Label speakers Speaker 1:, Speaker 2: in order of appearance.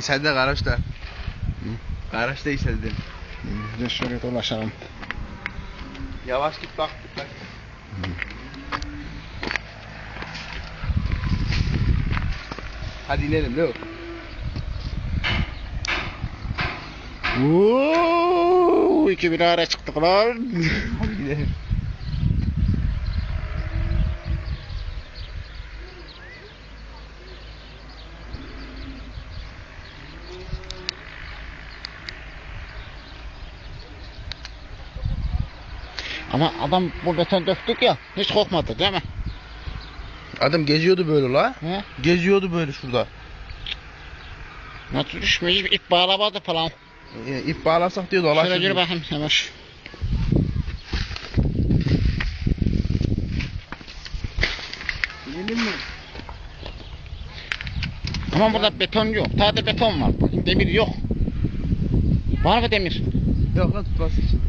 Speaker 1: Sen de Karaş'ta. Karaş'ta yükseldin.
Speaker 2: Biz de şöyle dolaşalım.
Speaker 1: Yavaş git bak. bak. Hadi inelim Leo.
Speaker 2: Uuu, iki bir ara çıktık lan.
Speaker 1: Hadi gidelim.
Speaker 2: Ama adam bu beton döktük ya, hiç korkmadı değil mi?
Speaker 1: Adam geziyordu böyle la.
Speaker 2: He?
Speaker 1: Geziyordu böyle şurada.
Speaker 2: Nasıl düşmüş, ip bağlamadı falan.
Speaker 1: E, ip bağlasak diyor
Speaker 2: Şöyle
Speaker 1: dolaşır.
Speaker 2: gir bakayım Savaş.
Speaker 1: İnelim mi?
Speaker 2: Ama burada beton yok. Sadece beton var. Demir yok. Var mı demir?
Speaker 1: Yok lan tutması için.